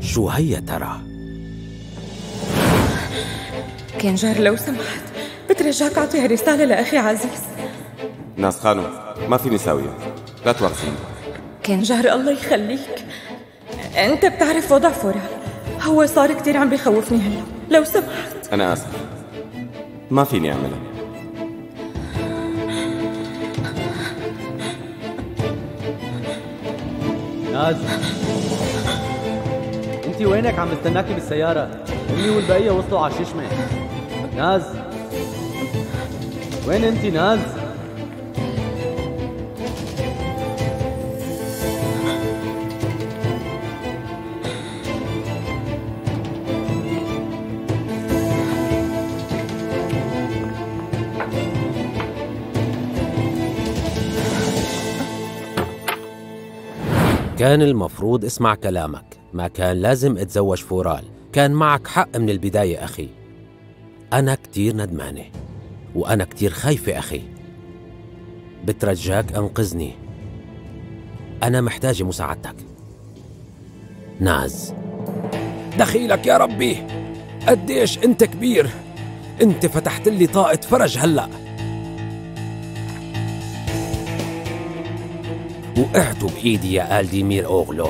شو هي ترى؟ كنجر لو سمحت بترجاك اعطيها رسالة لأخي عزيز. ناس خانم ما فيني ساوية لا تواخذيني كنجر الله يخليك. أنت بتعرف وضع فورال هو صار كتير عم بيخوفني هلا. لو سمحت. أنا آسف. ما فيني أعملها. ناز. انت وينك عم بستناكي بالسيارة؟ امي والبقية وصلوا على الششمة وين انت ناز؟ كان المفروض اسمع كلامك. ما كان لازم اتزوج فورال. كان معك حق من البداية أخي. أنا كتير ندمانة. وأنا كتير خايفة أخي. بترجاك أنقذني. أنا محتاجة مساعدتك. ناز. دخيلك يا ربي. قديش أنت كبير. أنت فتحت لي طاقة فرج هلأ. وقعتوا بإيدي يا آل ديمير أوغلو